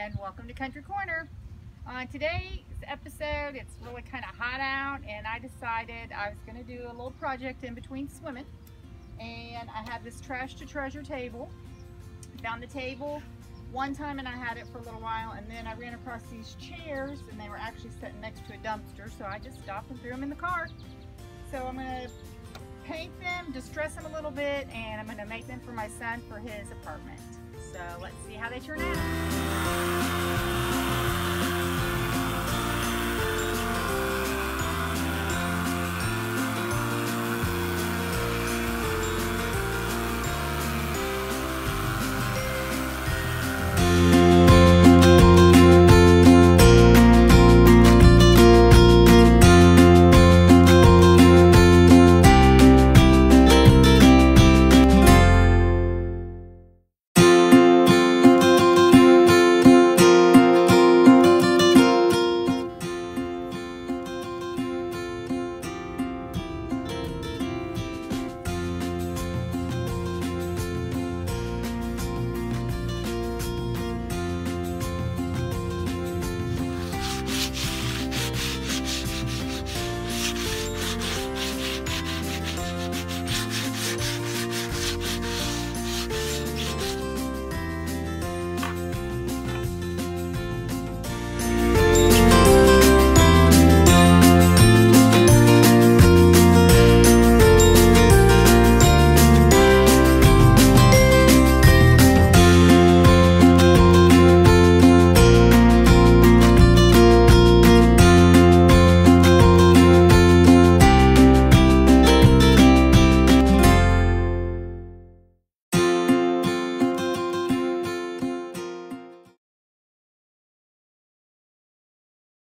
and welcome to Country Corner. On today's episode, it's really kind of hot out and I decided I was going to do a little project in between swimming. And I have this trash to treasure table. Found the table one time and I had it for a little while and then I ran across these chairs and they were actually sitting next to a dumpster so I just stopped and threw them in the car. So I'm going to paint them, distress them a little bit, and I'm going to make them for my son for his apartment. So let's see how they turn out.